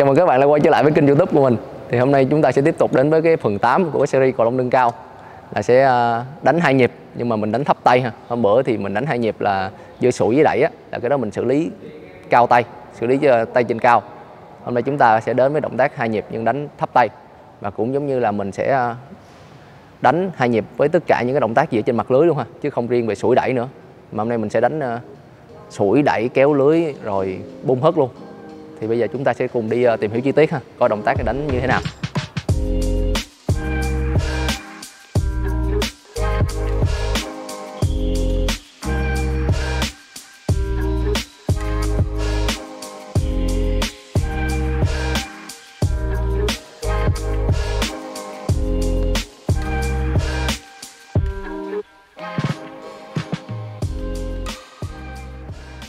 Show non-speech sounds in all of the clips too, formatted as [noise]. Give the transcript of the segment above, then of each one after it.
Chào mừng các bạn đã quay trở lại với kênh youtube của mình. Thì hôm nay chúng ta sẽ tiếp tục đến với cái phần 8 của cái series cầu lông nâng cao. Là sẽ à, đánh hai nhịp nhưng mà mình đánh thấp tay ha. Hôm bữa thì mình đánh hai nhịp là giữa sủi với đẩy á Là cái đó mình xử lý cao tay, xử lý ờ, tay trên cao. Hôm nay chúng ta sẽ đến với động tác hai nhịp nhưng đánh thấp tay. Và cũng giống như là mình sẽ à, đánh hai nhịp với tất cả những cái động tác gì ở trên mặt lưới luôn ha Chứ không riêng về sủi đẩy nữa. Mà hôm nay mình sẽ đánh ờ, sủi đẩy kéo lưới rồi bung hất luôn thì bây giờ chúng ta sẽ cùng đi ờ, tìm hiểu chi tiết ha. Coi động tác này đánh như thế nào.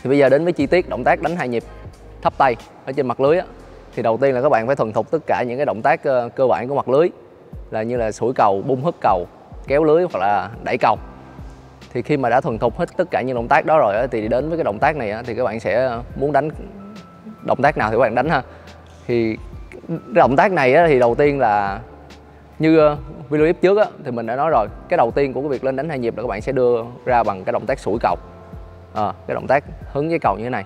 Thì bây giờ đến với chi tiết động tác đánh hai nhịp thấp tay ở trên mặt lưới á, thì đầu tiên là các bạn phải thuần thục tất cả những cái động tác ờ, cơ bản của mặt lưới là như là sủi cầu, bung hất cầu, kéo lưới hoặc là đẩy cầu. Thì khi mà đã thuần thục hết tất cả những động tác đó rồi á, thì đến với cái động tác này á, thì các bạn sẽ muốn đánh động tác nào thì các bạn đánh ha. Thì động tác này á, thì đầu tiên là như ờ, video clip trước á, thì mình đã nói rồi cái đầu tiên của cái việc lên đánh hai nhịp là các bạn sẽ đưa ra bằng cái động tác sủi cầu à, cái động tác hứng với cầu như thế này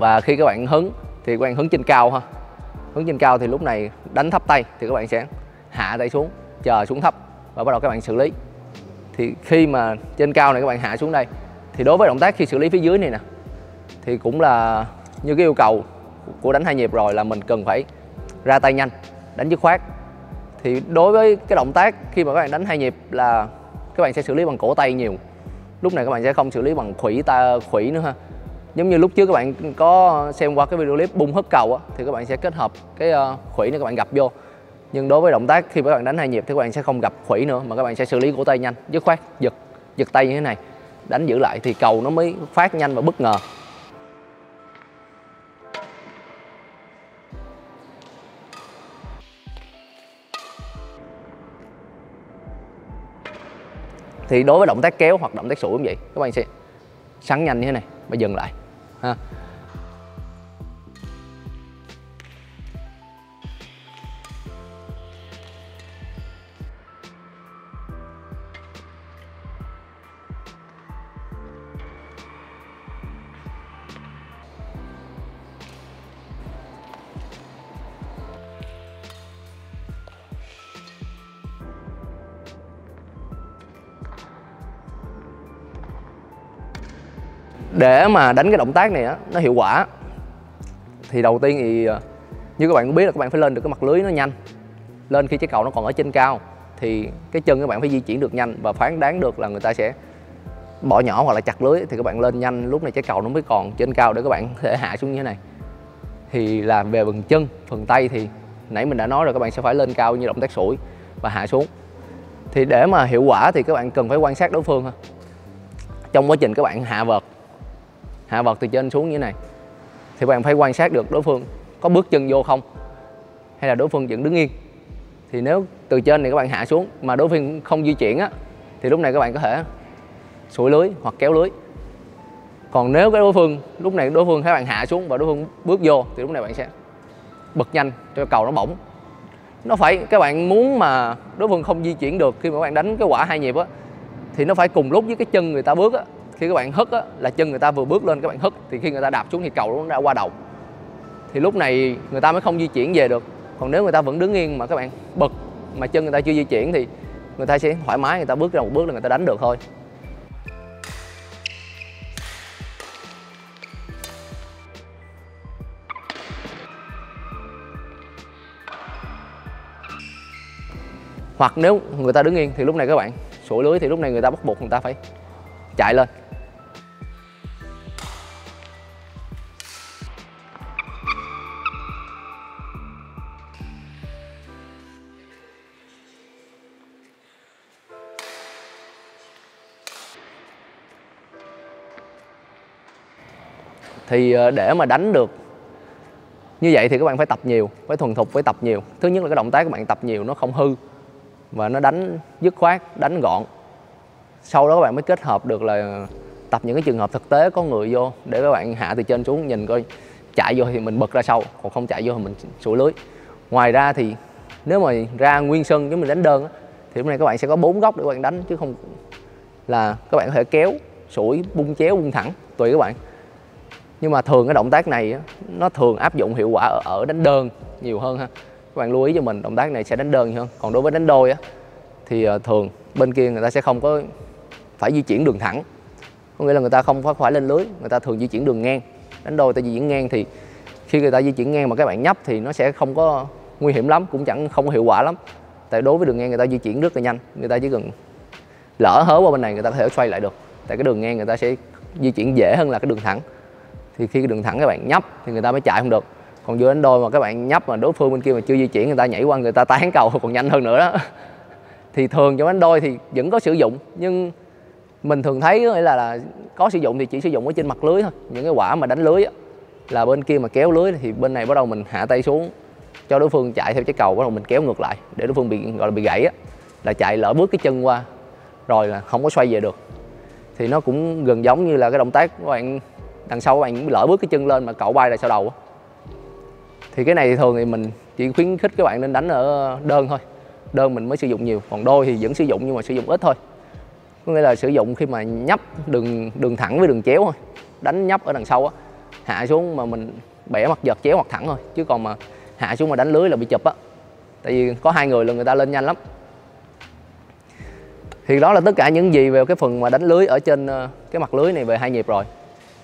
và khi các bạn hứng thì các bạn hứng trên cao ha hứng trên cao thì lúc này đánh thấp tay thì các bạn sẽ hạ tay xuống, chờ xuống thấp và bắt đầu các bạn xử lý. Thì khi mà trên cao này các bạn hạ xuống đây, thì đối với động tác khi xử lý phía dưới này nè, thì cũng là như cái yêu cầu của đánh hai nhịp rồi là mình cần phải ra tay nhanh, đánh dứt khoát. Thì đối với cái động tác khi mà các bạn đánh hai nhịp là các bạn sẽ xử lý bằng cổ tay nhiều. Lúc này các bạn sẽ không xử lý bằng khuỷu ta khuỷu nữa ha giống như lúc trước các bạn có xem qua cái video clip bung hất cầu á, thì các bạn sẽ kết hợp cái ờ, khủy này các bạn gặp vô. Nhưng đối với động tác khi các bạn đánh hai nhịp thì các bạn sẽ không gặp khủy nữa, mà các bạn sẽ xử lý cổ tay nhanh, dứt khoát, giật giật tay như thế này, đánh giữ lại thì cầu nó mới phát nhanh và bất ngờ. Thì đối với động tác kéo hoặc động tác sủi cũng vậy, các bạn sẽ sắn nhanh như thế này và dừng lại ha để mà đánh cái động tác này á, nó hiệu quả. Thì đầu tiên thì ờ, như các bạn cũng biết là các bạn phải lên được cái mặt lưới nó nhanh. Lên khi trái cầu nó còn ở trên cao, thì cái chân các bạn phải di chuyển được nhanh và phán đoán được là người ta sẽ bỏ nhỏ hoặc là chặt lưới, thì các bạn lên nhanh. Lúc này trái cầu nó mới còn trên cao để các bạn có thể hạ xuống như thế này. Thì làm về phần chân, phần tay thì nãy mình đã nói rồi, các bạn sẽ phải lên cao như động tác sủi và hạ xuống. Thì để mà hiệu quả thì các bạn cần phải quan sát đối phương ha. Trong quá trình các bạn hạ vợt hạ vật từ trên xuống như thế này. Thì bạn phải quan sát được đối phương có bước chân vô không, hay là đối phương vẫn đứng yên. Thì nếu từ trên này các bạn hạ xuống, mà đối phương không di chuyển á, thì lúc này các bạn có thể sủi lưới hoặc kéo lưới. Còn nếu cái đối phương, lúc này đối phương các bạn hạ xuống và đối phương bước vô, thì lúc này bạn sẽ bật nhanh cho cầu nó bổng. Nó phải, các bạn muốn mà đối phương không di chuyển được khi mà các bạn đánh cái quả hai nhịp á, thì nó phải cùng lúc với cái chân người ta bước á khi các bạn hất á, là chân người ta vừa bước lên các bạn hất thì khi người ta đạp xuống thì cầu nó đã qua đầu thì lúc này người ta mới không di chuyển về được còn nếu người ta vẫn đứng yên mà các bạn bật mà chân người ta chưa di chuyển thì người ta sẽ thoải mái người ta bước ra một bước là người ta đánh được thôi hoặc nếu người ta đứng yên thì lúc này các bạn sủi lưới thì lúc này người ta bắt buộc người ta phải chạy lên thì ờ, để mà đánh được như vậy thì các bạn phải tập nhiều, phải thuần thục, phải tập nhiều. Thứ nhất là cái động tác các bạn tập nhiều nó không hư và nó đánh, dứt khoát, đánh gọn. Sau đó các bạn mới kết hợp được là tập những cái trường hợp thực tế, có người vô để các bạn hạ từ trên xuống, nhìn coi, chạy vô thì mình bật ra sau, còn không chạy vô thì mình sủi lưới. Ngoài ra thì nếu mà ra nguyên sân giống mình đánh đơn thì hôm nay các bạn sẽ có bốn góc để các bạn đánh, chứ không là các bạn có thể kéo, sủi, bung chéo, bung thẳng, tùy các bạn nhưng mà thường cái động tác này nó thường áp dụng hiệu quả ở, ở đánh đơn nhiều hơn ha. Các bạn lưu ý cho mình động tác này sẽ đánh đơn nhiều hơn. Còn đối với đánh đôi á thì ờ, thường bên kia người ta sẽ không có phải di chuyển đường thẳng. Có nghĩa là người ta không phải phải lên lưới người ta thường di chuyển đường ngang. Đánh đôi ta di chuyển ngang thì khi người ta di chuyển ngang mà các bạn nhấp thì nó sẽ không có nguy hiểm lắm cũng chẳng không có hiệu quả lắm. Tại đối với đường ngang người ta di chuyển rất là nhanh người ta chỉ cần lỡ hớ qua bên này người ta có thể xoay lại được. Tại cái đường ngang người ta sẽ di chuyển dễ hơn là cái đường thẳng thì khi đường thẳng các bạn nhấp thì người ta mới chạy không được. Còn dưới đánh đôi mà các bạn nhấp mà đối phương bên kia mà chưa di chuyển người ta nhảy qua người ta tán cầu [laughs] còn nhanh hơn nữa đó. [laughs] Thì thường trong đánh đôi thì vẫn có sử dụng nhưng mình thường thấy nghĩa là, là có sử dụng thì chỉ sử dụng ở trên mặt lưới thôi. Những cái quả mà đánh lưới á, là bên kia mà kéo lưới thì bên này bắt đầu mình hạ tay xuống cho đối phương chạy theo trái cầu bắt đầu mình kéo ngược lại để đối phương bị gọi là bị gãy á là chạy lỡ bước cái chân qua rồi là không có xoay về được. Thì nó cũng gần giống như là cái động tác các bạn đằng sau bạn lỡ bước cái chân lên mà cậu bay lại sau đầu á. Thì cái này thì thường thì mình chỉ khuyến khích các bạn nên đánh ở đơn thôi. Đơn mình mới sử dụng nhiều, còn đôi thì vẫn sử dụng nhưng mà sử dụng ít thôi. Có nghĩa là sử dụng khi mà nhấp đường đường thẳng với đường chéo thôi. Đánh nhấp ở đằng sau á, hạ xuống mà mình bẻ mặt giật chéo hoặc thẳng thôi, chứ còn mà hạ xuống mà đánh lưới là bị chụp á. Tại vì có hai người là người ta lên nhanh lắm. Thì đó là tất cả những gì về cái phần mà đánh lưới ở trên ờ, cái mặt lưới này về hai nhịp rồi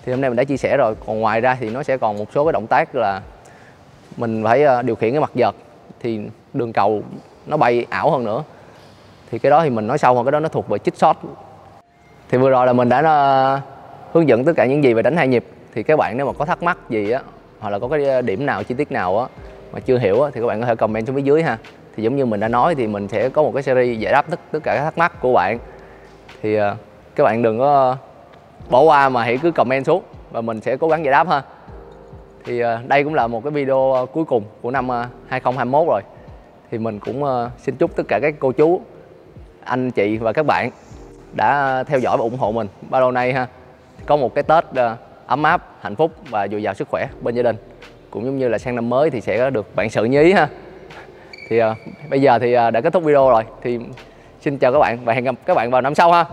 thì hôm nay mình đã chia sẻ rồi. Còn ngoài ra thì nó sẽ còn một số cái động tác là mình phải ờ, điều khiển cái mặt giật thì đường cầu nó bay ảo hơn nữa. Thì cái đó thì mình nói sau hơn cái đó nó thuộc về chích shot. Thì vừa rồi là mình đã ờ, hướng dẫn tất cả những gì về đánh hai nhịp. Thì các bạn nếu mà có thắc mắc gì á hoặc là có cái ờ, điểm nào chi tiết nào á mà chưa hiểu á, thì các bạn có thể comment xuống phía dưới ha. Thì giống như mình đã nói thì mình sẽ có một cái series giải đáp tất tất cả các thắc mắc của bạn. Thì các bạn đừng có bỏ qua mà hãy cứ comment xuống và mình sẽ cố gắng giải đáp ha. Thì ờ, đây cũng là một cái video ờ, cuối cùng của năm ờ, 2021 rồi. Thì mình cũng xin chúc tất cả các cô chú anh chị và các bạn đã theo dõi và ủng hộ mình bao lâu nay ha. Có một cái tết ấm áp hạnh phúc và dồi dào sức khỏe bên gia đình. Cũng giống như là sang năm mới thì sẽ được bạn sự như ý ha. Thì uh, bây giờ thì uh, đã kết thúc video rồi. Thì xin chào các bạn và hẹn gặp các bạn vào năm sau ha.